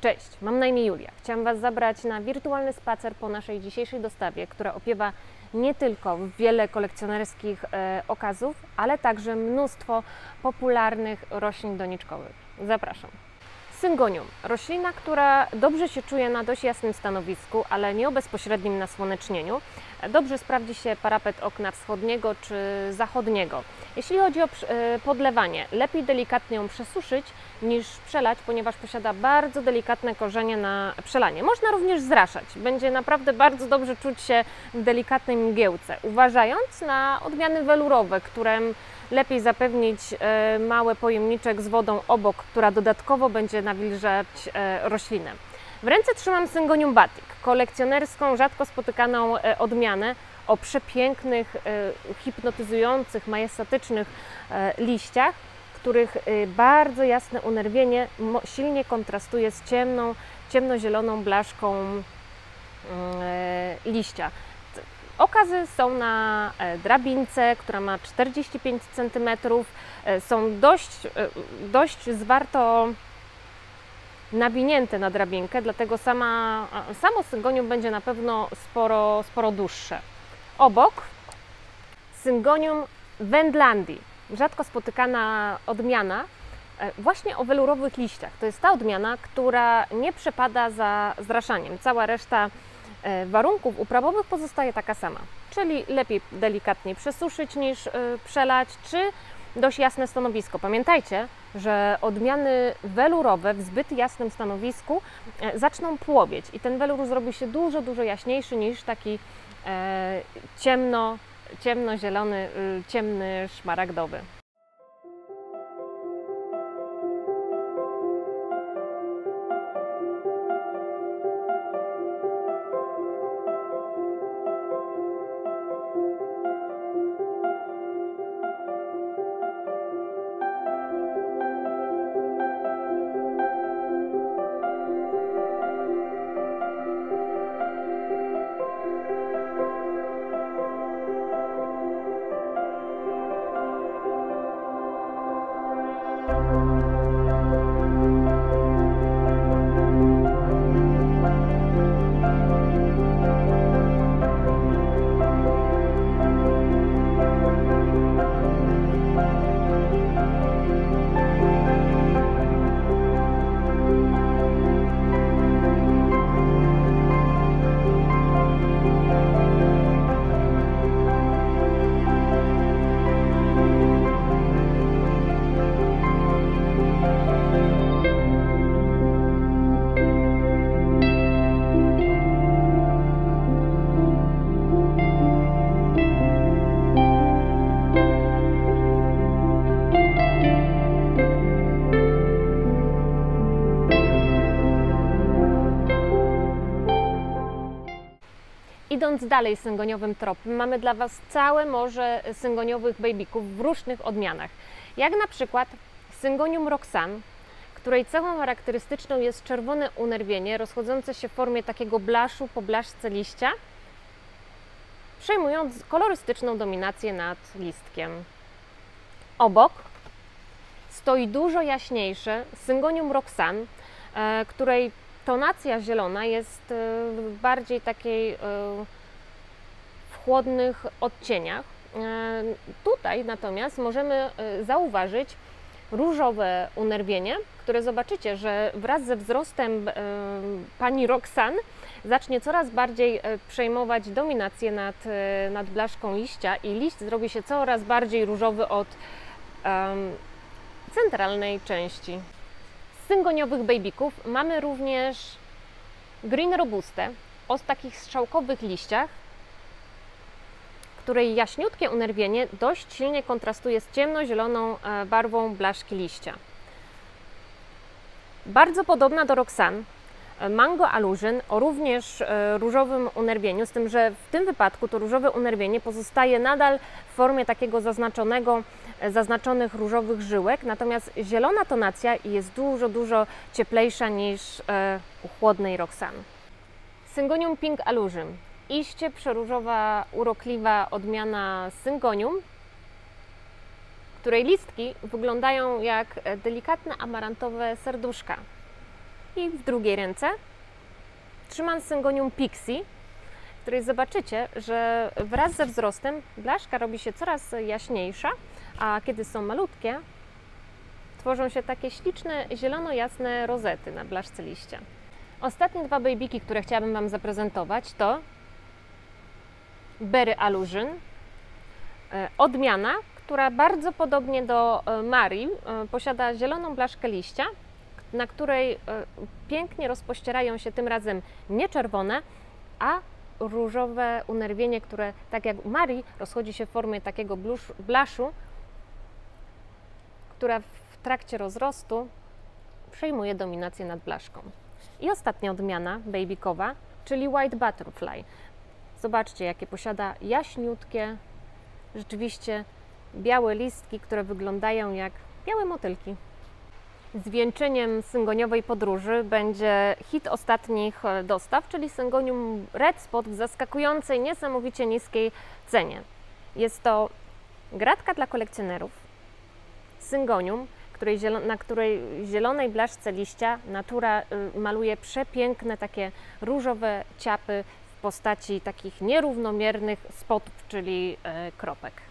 Cześć, mam na imię Julia. Chciałam Was zabrać na wirtualny spacer po naszej dzisiejszej dostawie, która opiewa nie tylko wiele kolekcjonerskich e, okazów, ale także mnóstwo popularnych roślin doniczkowych. Zapraszam. Syngonium. Roślina, która dobrze się czuje na dość jasnym stanowisku, ale nie o bezpośrednim nasłonecznieniu. Dobrze sprawdzi się parapet okna wschodniego czy zachodniego. Jeśli chodzi o e, podlewanie, lepiej delikatnie ją przesuszyć niż przelać, ponieważ posiada bardzo delikatne korzenie na przelanie. Można również zraszać. Będzie naprawdę bardzo dobrze czuć się w delikatnej mgiełce, uważając na odmiany welurowe, którym lepiej zapewnić e, mały pojemniczek z wodą obok, która dodatkowo będzie nawilżać e, roślinę. W ręce trzymam Syngonium batik, kolekcjonerską, rzadko spotykaną e, odmianę o przepięknych, hipnotyzujących, majestatycznych liściach, których bardzo jasne unerwienie silnie kontrastuje z ciemną, ciemnozieloną blaszką mm, liścia. Okazy są na e, drabince, która ma 45 cm. E, są dość, e, dość zwarto nawinięte na drabinkę, dlatego sama, samo syngonium będzie na pewno sporo, sporo dłuższe. Obok syngonium wendlandii, rzadko spotykana odmiana, właśnie o welurowych liściach. To jest ta odmiana, która nie przepada za zraszaniem. Cała reszta warunków uprawowych pozostaje taka sama, czyli lepiej delikatnie przesuszyć niż e, przelać, czy dość jasne stanowisko. Pamiętajcie, że odmiany welurowe w zbyt jasnym stanowisku e, zaczną płowieć i ten welur zrobi się dużo, dużo jaśniejszy niż taki ciemno, ciemnozielony, ciemny, szmaragdowy. Idąc dalej syngoniowym tropem, mamy dla Was całe morze syngoniowych babyków w różnych odmianach. Jak na przykład syngonium Roxan, której cechą charakterystyczną jest czerwone unerwienie rozchodzące się w formie takiego blaszu po blaszce liścia, przejmując kolorystyczną dominację nad listkiem. Obok stoi dużo jaśniejsze syngonium Roxan, e, której tonacja zielona jest e, bardziej takiej e, chłodnych odcieniach. E, tutaj natomiast możemy zauważyć różowe unerwienie, które zobaczycie, że wraz ze wzrostem pani Roxan zacznie coraz bardziej przejmować dominację nad, nad blaszką liścia i liść zrobi się coraz bardziej różowy od um, centralnej części syngoniowych babyków mamy również Green Robustę o takich strzałkowych liściach, której jaśniutkie unerwienie dość silnie kontrastuje z ciemnozieloną e, barwą blaszki liścia. Bardzo podobna do Roxan, e, Mango Allusion o również e, różowym unerwieniu, z tym, że w tym wypadku to różowe unerwienie pozostaje nadal w formie takiego zaznaczonego zaznaczonych różowych żyłek, natomiast zielona tonacja jest dużo, dużo cieplejsza niż u chłodnej Roxan. Syngonium Pink Allusion. Iście przeróżowa, urokliwa odmiana syngonium, której listki wyglądają jak delikatne amarantowe serduszka. i w drugiej ręce trzymam syngonium Pixie, w której zobaczycie, że wraz ze wzrostem blaszka robi się coraz jaśniejsza, a kiedy są malutkie, tworzą się takie śliczne zielono-jasne rozety na blaszce liścia. Ostatnie dwa babyki, które chciałabym Wam zaprezentować to Berry Allusion, e, odmiana, która bardzo podobnie do e, Marii e, posiada zieloną blaszkę liścia, na której pięknie rozpościerają się tym razem nie czerwone, a różowe unerwienie, które tak jak u Marii rozchodzi się w formie takiego blaszu, która w trakcie rozrostu przejmuje dominację nad blaszką. I ostatnia odmiana, babykowa, czyli White Butterfly. Zobaczcie, jakie posiada jaśniutkie, rzeczywiście białe listki, które wyglądają jak białe motylki. Zwieńczeniem syngoniowej podróży będzie hit ostatnich e, dostaw, czyli syngonium Red Spot w zaskakującej, niesamowicie niskiej cenie. Jest to gratka dla kolekcjonerów, syngonium, której, na której zielonej blaszce liścia natura y, maluje przepiękne takie różowe ciapy postaci takich nierównomiernych spotów, czyli e, kropek.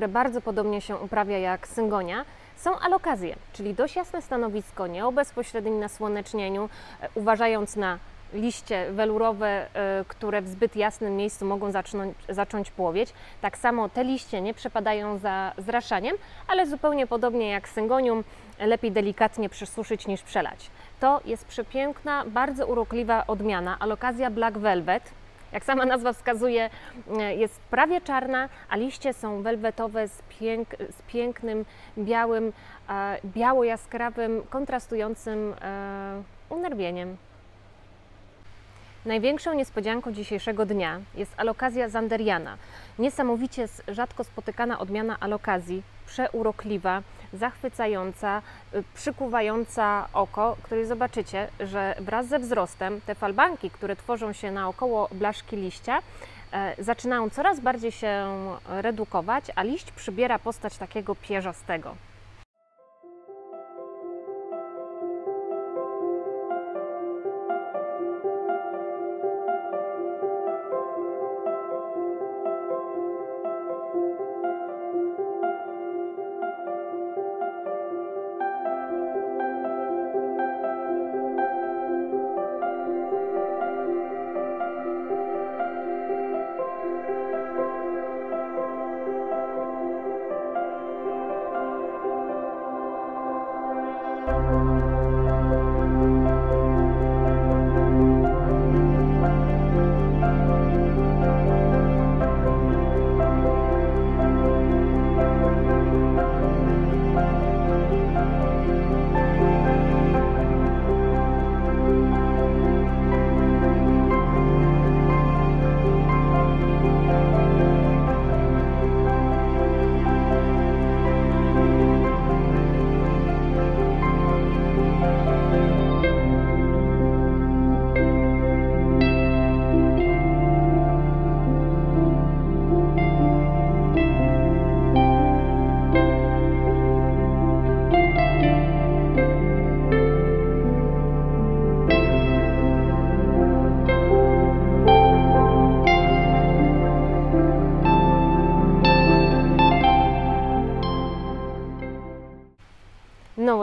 Które bardzo podobnie się uprawia jak syngonia, są alokazje, czyli dość jasne stanowisko, nie o bezpośrednim nasłonecznieniu, e, uważając na liście welurowe, e, które w zbyt jasnym miejscu mogą zacząć, zacząć płowieć. Tak samo te liście nie przepadają za zraszaniem, ale zupełnie podobnie jak syngonium, lepiej delikatnie przesuszyć niż przelać. To jest przepiękna, bardzo urokliwa odmiana, alokazja Black Velvet. Jak sama nazwa wskazuje, e, jest prawie czarna, a liście są welwetowe z, pięk, z pięknym, białym, e, biało-jaskrawym, kontrastującym e, unerwieniem. Największą niespodzianką dzisiejszego dnia jest alokazja zanderiana. Niesamowicie rzadko spotykana odmiana alokazji, przeurokliwa, zachwycająca, y, przykuwająca oko, której zobaczycie, że wraz ze wzrostem te falbanki, które tworzą się naokoło blaszki liścia, e, zaczynają coraz bardziej się redukować, a liść przybiera postać takiego pierzastego.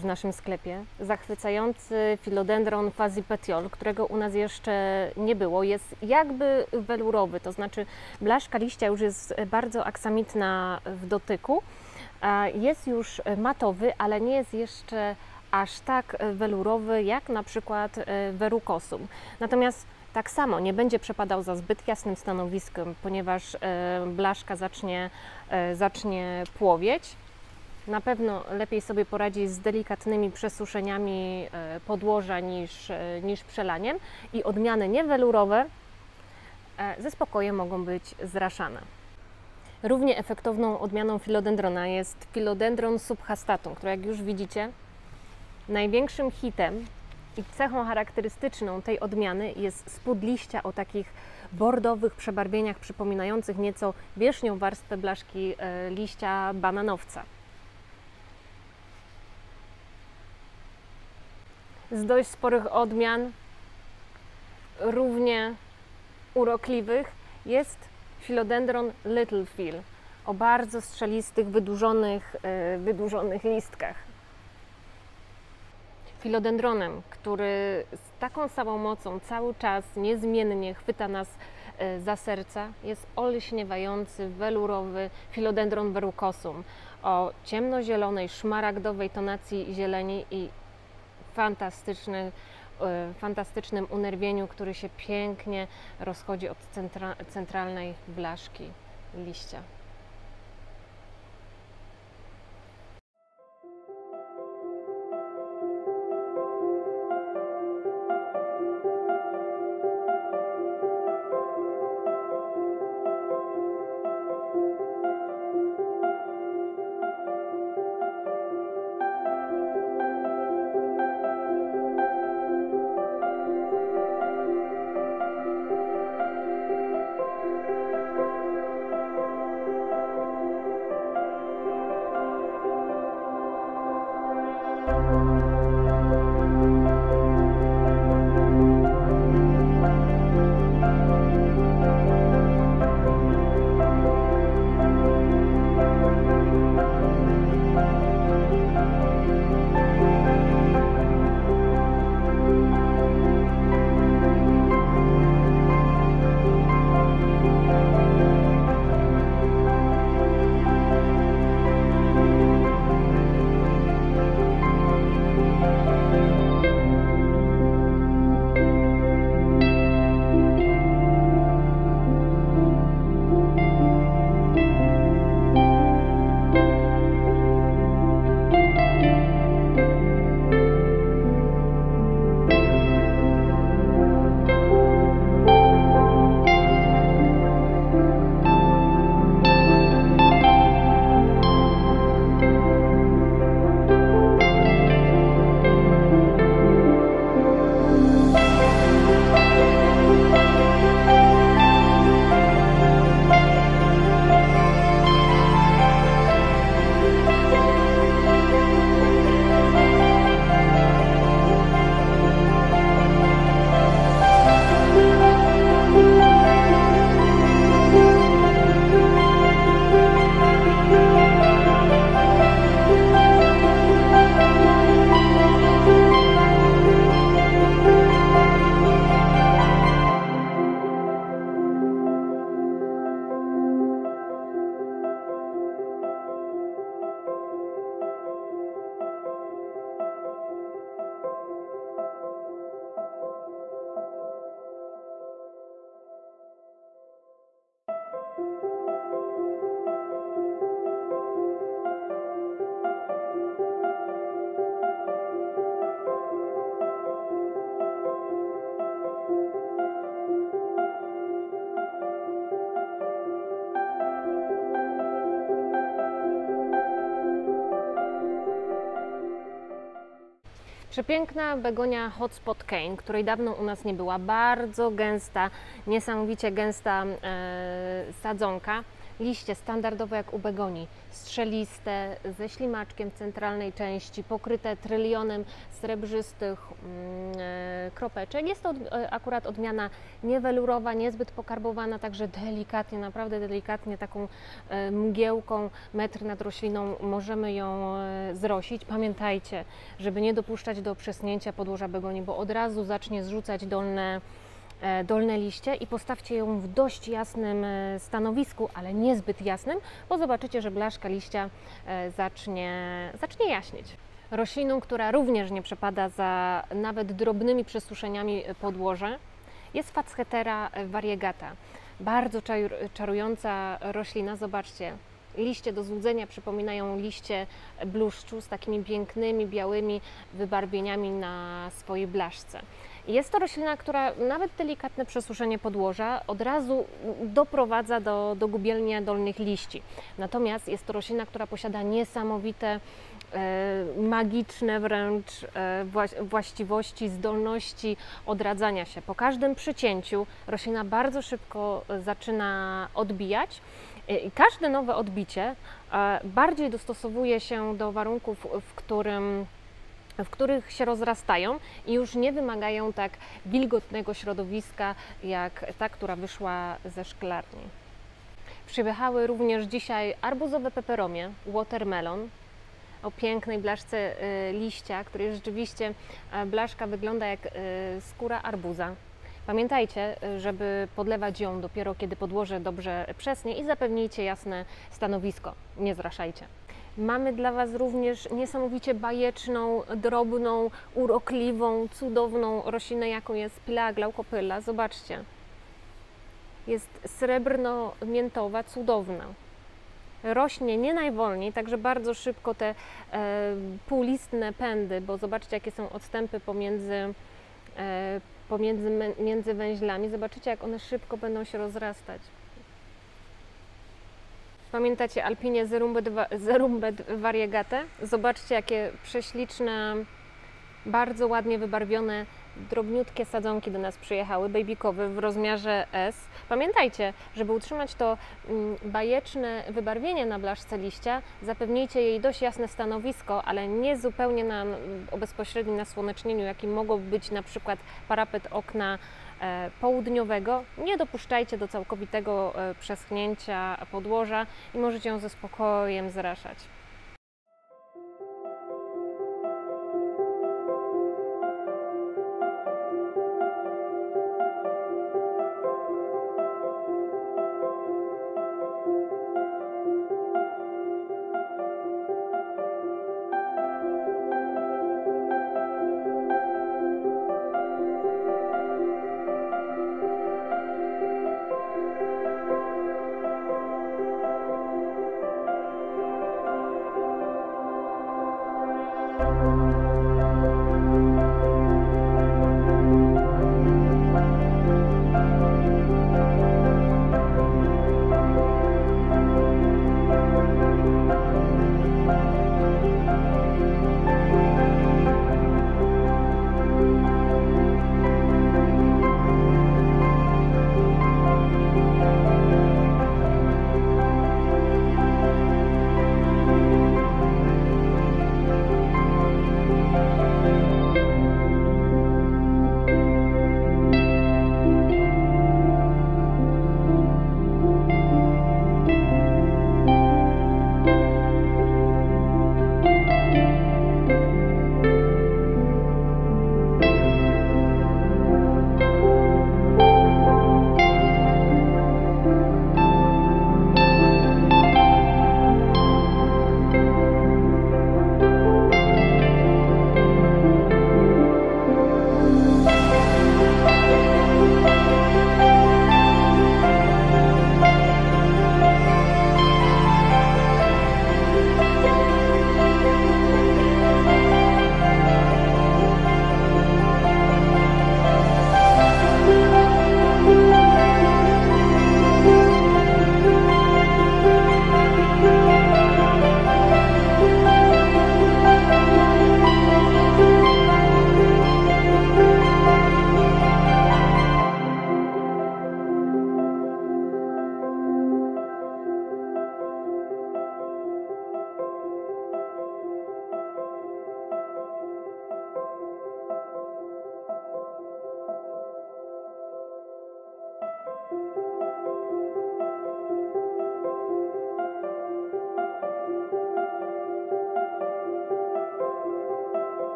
W naszym sklepie. Zachwycający filodendron fazipetiol, którego u nas jeszcze nie było. Jest jakby welurowy, to znaczy blaszka liścia już jest bardzo aksamitna w dotyku. Jest już matowy, ale nie jest jeszcze aż tak welurowy jak na przykład verrucosum. Natomiast tak samo nie będzie przepadał za zbyt jasnym stanowiskiem, ponieważ blaszka zacznie, zacznie płowieć Na pewno lepiej sobie poradzi z delikatnymi przesuszeniami e, podłoża niż, e, niż przelaniem i odmiany niewelurowe e, ze spokojem mogą być zraszane. Równie efektowną odmianą filodendrona jest filodendron subhastatum, który jak już widzicie największym hitem i cechą charakterystyczną tej odmiany jest spód liścia o takich bordowych przebarwieniach przypominających nieco wierzchnią warstwę blaszki liścia bananowca. Z dość sporych odmian, równie urokliwych, jest Philodendron Little Phil o bardzo strzelistych, wydłużonych, e, wydłużonych listkach. Filodendronem, który z taką samą mocą cały czas niezmiennie chwyta nas e, za serca, jest olśniewający, welurowy Philodendron verrucosum o ciemnozielonej, szmaragdowej tonacji zieleni i fantastyczny, e, fantastycznym unerwieniu, który się pięknie rozchodzi od centra, centralnej blaszki liścia. Przepiękna begonia Hotspot Cane, której dawno u nas nie była, bardzo gęsta, niesamowicie gęsta e, sadzonka. Liście standardowe jak u begonii, strzeliste, ze ślimaczkiem centralnej części, pokryte trylionem srebrzystych mm, e, kropeczek. Jest to e, akurat odmiana niewelurowa, niezbyt pokarbowana, także delikatnie, naprawdę delikatnie, taką e, mgiełką, metr nad rośliną możemy ją zrosić. Pamiętajcie, żeby nie dopuszczać do przesnięcia podłoża begonii, bo od razu zacznie zrzucać dolne dolne liście i postawcie ją w dość jasnym e, stanowisku, ale niezbyt jasnym, bo zobaczycie, że blaszka liścia e, zacznie, zacznie jaśnieć. Rośliną, która również nie przepada za nawet drobnymi przesuszeniami podłoża, jest Fachetera variegata. Bardzo czarująca roślina, zobaczcie, liście do złudzenia przypominają liście bluszczu z takimi pięknymi, białymi wybarwieniami na swojej blaszce. Jest to roślina, która nawet delikatne przesuszenie podłoża od razu doprowadza do, do gubielnia dolnych liści. Natomiast jest to roślina, która posiada niesamowite e, magiczne wręcz e, właściwości, zdolności odradzania się. Po każdym przycięciu roślina bardzo szybko zaczyna odbijać i każde nowe odbicie e, bardziej dostosowuje się do warunków, w którym w których się rozrastają i już nie wymagają tak wilgotnego środowiska jak ta, która wyszła ze szklarni. Przyjechały również dzisiaj arbuzowe peperomie, watermelon, o pięknej blaszce y, liścia, który rzeczywiście e, blaszka wygląda jak y, skóra arbuza. Pamiętajcie, żeby podlewać ją dopiero kiedy podłoże dobrze przesnie i zapewnijcie jasne stanowisko. Nie zraszajcie. Mamy dla Was również niesamowicie bajeczną, drobną, urokliwą, cudowną roślinę, jaką jest Pila glaukopyla. Zobaczcie. Jest srebrno-miętowa, cudowna. Rośnie nie najwolniej, także bardzo szybko te e, półlistne pędy, bo zobaczcie, jakie są odstępy pomiędzy, e, pomiędzy między węźlami. Zobaczycie, jak one szybko będą się rozrastać. Pamiętacie Alpinie Zerumbet Variegate? Zobaczcie, jakie prześliczne, bardzo ładnie wybarwione, drobniutkie sadzonki do nas przyjechały, babykowe w rozmiarze S. Pamiętajcie, żeby utrzymać to mm, bajeczne wybarwienie na blaszce liścia, zapewnijcie jej dość jasne stanowisko, ale nie zupełnie na, o bezpośrednim nasłonecznieniu, jakim mogłoby być na przykład parapet okna południowego. Nie dopuszczajcie do całkowitego e, przeschnięcia podłoża i możecie ją ze spokojem zraszać.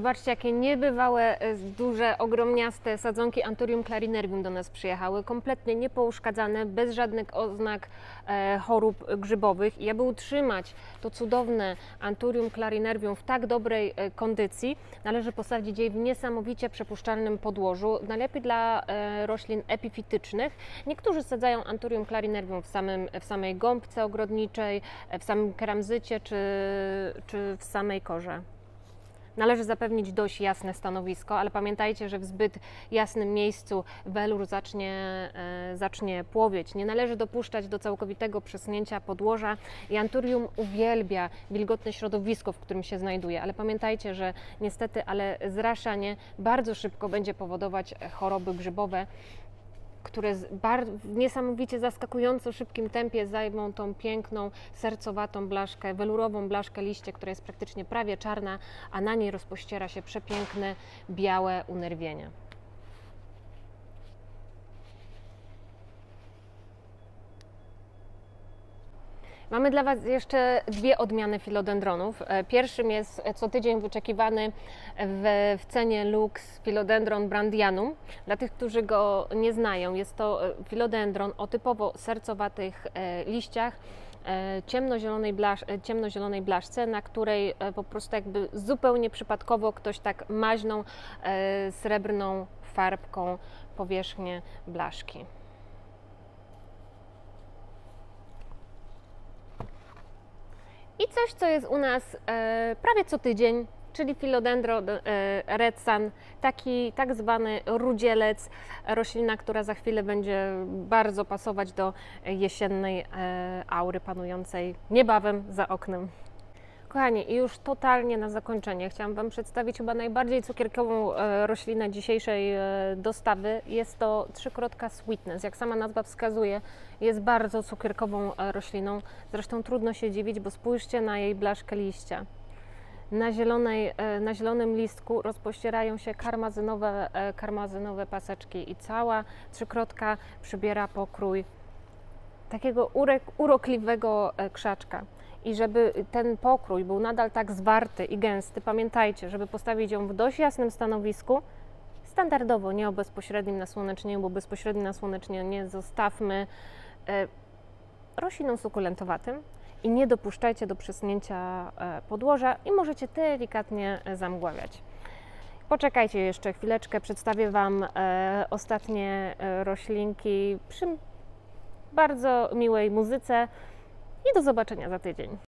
Zobaczcie, jakie niebywałe, e, duże, ogromniaste sadzonki Anthurium clarinervium do nas przyjechały, kompletnie niepouszkadzane, bez żadnych oznak e, chorób grzybowych. I aby utrzymać to cudowne Anthurium clarinervium w tak dobrej e, kondycji, należy posadzić je w niesamowicie przepuszczalnym podłożu, najlepiej dla e, roślin epifitycznych. Niektórzy sadzają Anthurium clarinervium w, samym, w samej gąbce ogrodniczej, e, w samym keramzycie czy, czy w samej korze. Należy zapewnić dość jasne stanowisko, ale pamiętajcie, że w zbyt jasnym miejscu welur zacznie, e, zacznie płowieć. Nie należy dopuszczać do całkowitego przesunięcia podłoża i Anturium uwielbia wilgotne środowisko, w którym się znajduje, ale pamiętajcie, że niestety, ale zraszanie bardzo szybko będzie powodować choroby grzybowe, które w niesamowicie zaskakująco szybkim tempie zajmą tą piękną, sercowatą blaszkę, welurową blaszkę liście, która jest praktycznie prawie czarna, a na niej rozpościera się przepiękne, białe unerwienie. Mamy dla Was jeszcze dwie odmiany filodendronów. E, Pierwszym jest co tydzień wyczekiwany w, w cenie Lux filodendron brandianum. Dla tych, którzy go nie znają, jest to e, filodendron o typowo sercowatych e, liściach, e, ciemnozielonej, blasz, e, ciemnozielonej blaszce, na której e, po prostu jakby zupełnie przypadkowo ktoś tak maźną e, srebrną farbką powierzchnię blaszki. I coś, co jest u nas e, prawie co tydzień, czyli Philodendron e, taki tak zwany rudzielec, roślina, która za chwilę będzie bardzo pasować do jesiennej e, aury panującej niebawem za oknem. Kochani, i już totalnie na zakończenie chciałam Wam przedstawić chyba najbardziej cukierkową e, roślinę dzisiejszej e, dostawy. Jest to trzykrotka sweetness. Jak sama nazwa wskazuje, jest bardzo cukierkową e, rośliną. Zresztą trudno się dziwić, bo spójrzcie na jej blaszkę liścia. Na, zielonej, na zielonym listku rozpościerają się karmazynowe, karmazynowe paseczki i cała trzykrotka przybiera pokrój takiego urek, urokliwego krzaczka. I żeby ten pokrój był nadal tak zwarty i gęsty, pamiętajcie, żeby postawić ją w dość jasnym stanowisku, standardowo, nie o bezpośrednim nasłonecznieniu, bo bezpośrednie nasłonecznienie zostawmy e, roślinom sukulentowatym i nie dopuszczajcie do przesunięcia e, podłoża i możecie delikatnie e, zamgławiać. Poczekajcie jeszcze chwileczkę, przedstawię Wam e, ostatnie roślinki przy bardzo miłej muzyce i do zobaczenia za tydzień.